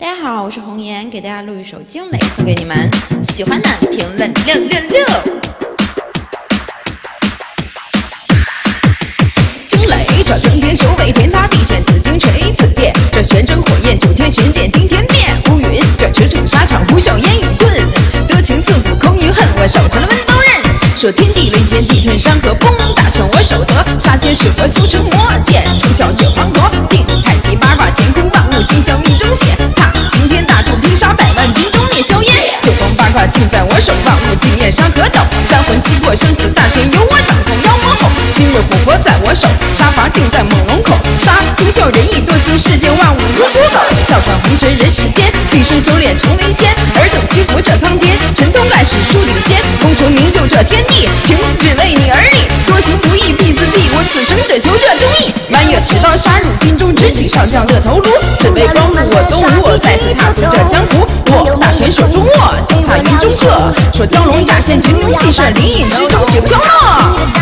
大家好，我是红颜，给大家录一首《惊雷》，送给你们。喜欢的评论六六六。惊雷，这登天修为，天塌地陷，紫金锤紫电，这玄真火焰，九天玄剑惊天变。乌云，这驰骋沙场，呼啸烟雨顿，得情自古空余恨，我手成了温刀刃。说天地雷剑，气吞山河，崩大权我手得，杀仙弑佛修成魔剑，出小血滂沱，心向命中显。踏擎天大柱，拼杀百万军中灭硝烟。九宫八卦尽在我手，万物尽灭山河斗。三魂七魄生死大权由我掌控，妖魔吼，今日虎婆在我手，杀伐尽在猛龙口。杀忠孝仁义多情，世间万物如刍狗。笑看红尘人世间，毕生修炼成为仙。尔等屈服这苍天，神通盖世数顶尖。功成名就这天地，情只为你而。只求这忠义。弯月持刀杀入军中，直取上将的头颅。只为光复我东吴，再次踏足这江湖。我大权手中握，脚踏云中鹤。说蛟龙乍现群龙气势，灵隐之中雪飘落。